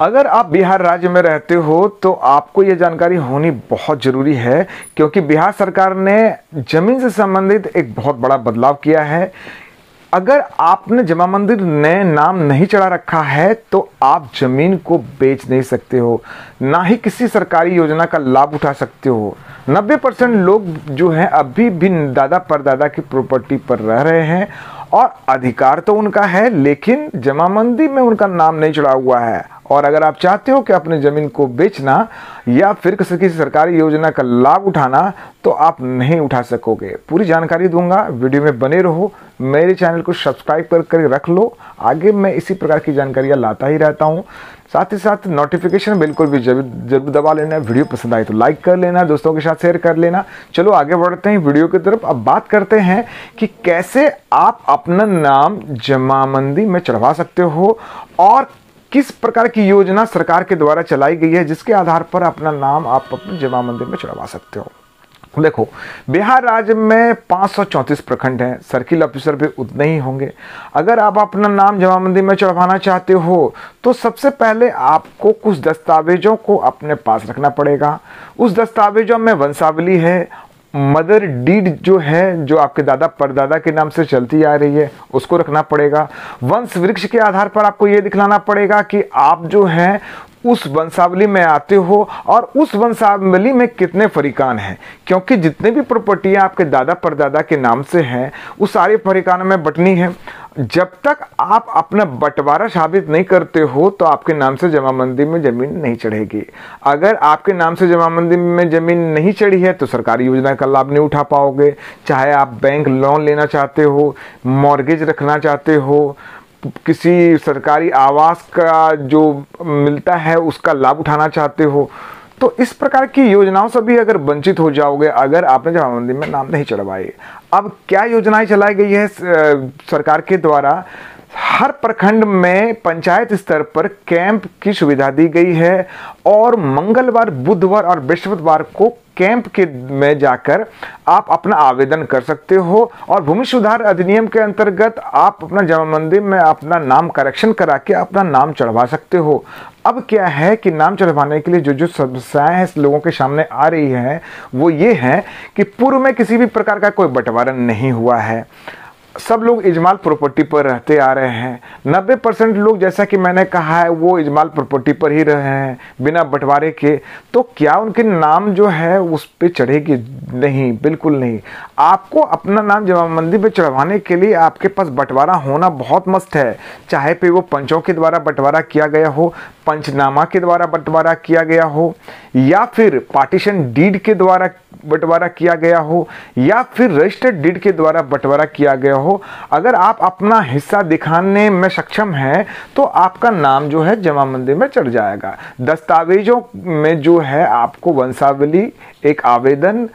अगर आप बिहार राज्य में रहते हो तो आपको ये जानकारी होनी बहुत ज़रूरी है, क्योंकि बिहार सरकार ने ज़मीन से संबंधित एक बहुत बड़ा बदलाव किया है। अगर आपने जमा मंदिर ने नाम नहीं चढ़ा रखा है तो आप ज़मीन को बेच नहीं सकते हो। ना ही किसी सरकारी योजना का लाभ उठा सकते हो। 90 परसेंट लोग जो हैं, अभी भी दादा परदादा की प्रॉपर्टी पर रह रहे हैं और अधिकार तो उनका है, लेकिन जमामंदी में उनका नाम नहीं चढ़ा हुआ है। और अगर आप चाहते हो कि अपने ज़मीन को बेचना या फिर किसी किसी सरकारी योजना का लाभ उठाना तो आप नहीं उठा सकोगे। पूरी जानकारी दूँगा, वीडियो में बने रहो, मेरे चैनल को सब्सक्राइब कर कर रख लो। आगे मैं इसी प्रकार की जानकारियाँ लाता ही रहता हूँ। साथ ही साथ नोटिफिकेशन बिल्कुल भी ज़रूर दबा लेना वीडियो पसंद आए तो लाइक कर लेना, दोस्तों के साथ शेयर कर लेना। चलो आगे बढ़ते हैं वीडियो की तरफ़। अब बात करते हैं कि कैसे आप अपना नाम जमामंदी में चढ़वा सकते हो और किस प्रकार की योजना सरकार के द्वारा चलाई गई है जिसके आधार पर अपना नाम आप अपने जमा मंदिर में चढ़वा सकते हो। देखो बिहार राज्य में पाँच प्रखंड हैं। सर्किल ऑफिसर भी उतने ही होंगे। अगर आप अपना नाम जमा मंदिर में चढ़वाना चाहते हो तो सबसे पहले आपको कुछ दस्तावेजों को अपने पास रखना पड़ेगा। उस दस्तावेजों में वंशावली है, मदर डीड जो है, जो आपके दादा, परदादा के नाम से चलती आ रही है, उसको रखना पड़ेगा। वंश वृक्ष के आधार पर आपको ये दिखलाना पड़ेगा कि आप जो है उस वंशावली में आते हो और उस वंशावली में कितने फरीकान हैं? क्योंकि जितने भी प्रॉपर्टियाँ आपके दादा परदादा के नाम से हैं, उस सारे फरीकानों में बटनी है। जब तक आप अपना बंटवारा साबित नहीं करते हो तो आपके नाम से जमामंदी में ज़मीन नहीं चढ़ेगी। अगर आपके नाम से जमामंदी में ज़मीन नहीं चढ़ी है तो सरकारी योजना का लाभ नहीं उठा पाओगे। चाहे आप बैंक लोन लेना चाहते हो मॉर्गेज रखना चाहते हो किसी सरकारी आवास का जो मिलता है, उसका लाभ उठाना चाहते हो तो इस प्रकार की योजनाओं से भी अगर वंचित हो जाओगे, अगर आपने जमा मंदिर में नाम नहीं चढ़वाए अब क्या योजनाएँ चलाई गई है सरकार के द्वारा? हर प्रखंड में पंचायत स्तर पर कैंप की सुविधा दी गई है और मंगलवार, बुधवार और बृहस्पतिवार को कैंप के में जाकर आप अपना आवेदन कर सकते हो और भूमि सुधार अधिनियम के अंतर्गत आप अपना जमाबंदी में अपना नाम करेक्शन करा के अपना नाम चढ़वा सकते हो। अब क्या है कि नाम चढ़वाने के लिए जो जो समस्याएँ हैं, लोगों के सामने आ रही हैं, वो ये है कि पूर्व में किसी भी प्रकार का कोई बंटवारा नहीं हुआ है। सब लोग इजमाल प्रॉपर्टी पर रहते आ रहे हैं। 90 परसेंट लोग, जैसा कि मैंने कहा है, वो इजमाल प्रॉपर्टी पर ही रहे हैं, बिना बंटवारे के। तो क्या उनके नाम जो है, उस पर चढ़ेगी? नहीं, बिल्कुल नहीं। आपको अपना नाम जमाबंदी पे चढ़वाने के लिए आपके पास बंटवारा होना बहुत मस्त है। चाहे पे वो पंचों के द्वारा बंटवारा किया गया हो पंचनामा के द्वारा बंटवारा किया गया हो, या फिर पार्टीशन डीड के द्वारा बंटवारा किया गया हो, या फिर रजिस्टर्ड डीड के द्वारा बंटवारा किया गया हो, अगर आप अपना हिस्सा दिखाने में सक्षम हैं तो आपका नाम जो है जमा मंदिर में चढ़ जाएगा। दस्तावेजों में जो है आपको वंशावली, एक आवेदन,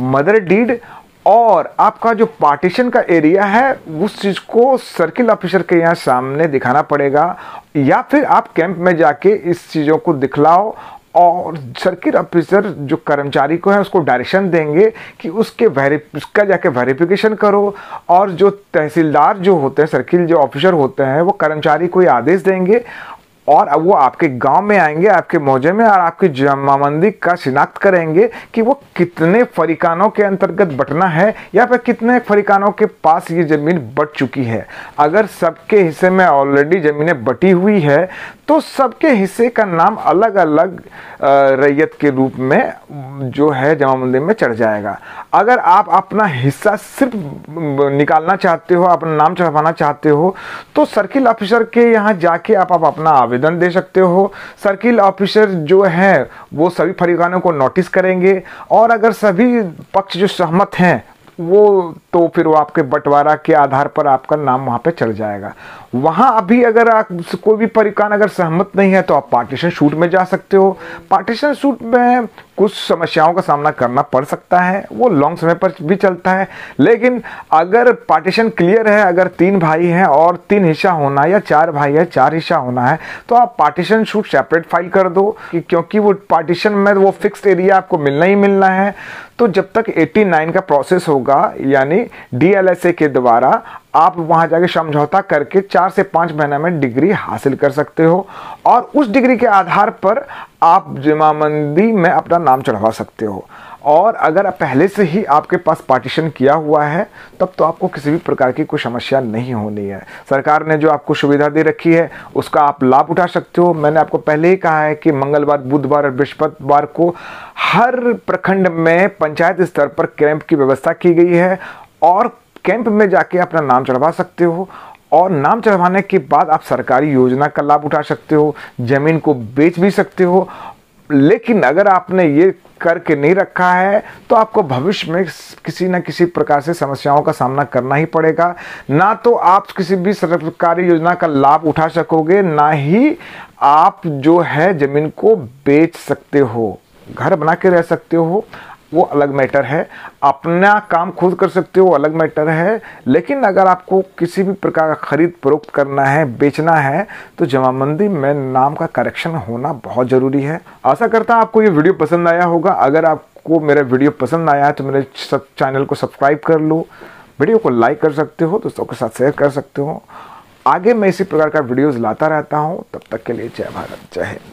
मदर डीड और आपका जो पार्टीशन का एरिया है, उस चीज़ को सर्किल ऑफिसर के यहाँ सामने दिखाना पड़ेगा। या फिर आप कैंप में जाके इस चीज़ों को दिखलाओ और सर्किट ऑफिसर जो कर्मचारी को है, उसको डायरेक्शन देंगे कि उसके वेरी उसका जाके वेरिफिकेशन करो और जो तहसीलदार जो होते हैं सर्किल जो ऑफिसर होते हैं, वो कर्मचारी को ये आदेश देंगे और अब वो आपके गाँव में आएँगे आपके मौजे में और आपकी जमाबंदी का शिनाख्त करेंगे कि वो कितने फरीकानों के अंतर्गत बटना है या फिर कितने फरीकानों के पास ये ज़मीन बट चुकी है। अगर सबके हिस्से में ऑलरेडी ज़मीनें बटी हुई है तो सबके हिस्से का नाम अलग अलग रैयत के रूप में जो है जमाबंदी में चढ़ जाएगा। अगर आप अपना हिस्सा सिर्फ़ निकालना चाहते हो अपना नाम चढ़वाना चाहते हो तो सर्किल ऑफिसर के यहाँ जाके आप, अपना दे सकते हो। सर्किल ऑफिसर जो हैं, वो सभी फरीकानों को नोटिस करेंगे और अगर सभी पक्ष जो सहमत हैं, वो तो फिर वो आपके बंटवारा के आधार पर आपका नाम वहाँ पे चल जाएगा। वहाँ अभी अगर आप कोई भी परिकान अगर सहमत नहीं है तो आप पार्टीशन शूट में जा सकते हो। पार्टीशन शूट में कुछ समस्याओं का सामना करना पड़ सकता है, वो लॉन्ग समय पर भी चलता है। लेकिन अगर पार्टीशन क्लियर है, अगर तीन भाई हैं और तीन हिस्सा होना या चार भाई है चार हिस्सा होना है तो आप पार्टीशन शूट सेपरेट फ़ाइल कर दो क्योंकि वो पार्टीशन में वो फिक्स्ड एरिया आपको मिलना ही मिलना है। तो जब तक 89 का प्रोसेस होगा, यानी डीएलएसए के द्वारा आप वहाँ जाके समझौता करके चार से पाँच महीने में डिग्री हासिल कर सकते हो और उस डिग्री के आधार पर आप जमाबंदी में अपना नाम चढ़वा सकते हो। और अगर पहले से ही आपके पास पार्टीशन किया हुआ है, तब तो आपको किसी भी प्रकार की कोई समस्या नहीं होनी है। सरकार ने जो आपको सुविधा दे रखी है, उसका आप लाभ उठा सकते हो। मैंने आपको पहले ही कहा है कि मंगलवार, बुधवार और बृहस्पतिवार को हर प्रखंड में पंचायत स्तर पर कैंप की व्यवस्था की गई है और कैंप में जाके अपना नाम चढ़वा सकते हो और नाम चढ़वाने के बाद आप सरकारी योजना का लाभ उठा सकते हो, ज़मीन को बेच भी सकते हो। लेकिन अगर आपने ये करके नहीं रखा है तो आपको भविष्य में किसी न किसी प्रकार से समस्याओं का सामना करना ही पड़ेगा। ना तो आप किसी भी सरकारी योजना का लाभ उठा सकोगे, ना ही आप जो है ज़मीन को बेच सकते हो। घर बना के रह सकते हो वो अलग मैटर है। अपना काम खुद कर सकते हो, अलग मैटर है। लेकिन अगर आपको किसी भी प्रकार का खरीद फरोख्त करना है, बेचना है तो जमाबंदी में नाम का करेक्शन होना बहुत ज़रूरी है। आशा करता हूँ आपको ये वीडियो पसंद आया होगा। अगर आपको मेरा वीडियो पसंद आया है तो मेरे सब चैनल को सब्सक्राइब कर लो। वीडियो को लाइक कर सकते हो, दोस्तों के साथ शेयर कर सकते हो। आगे मैं इसी प्रकार का वीडियोज़ लाता रहता हूँ। तब तक के लिए जय भारत, जय हिंद।